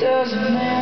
doesn't matter.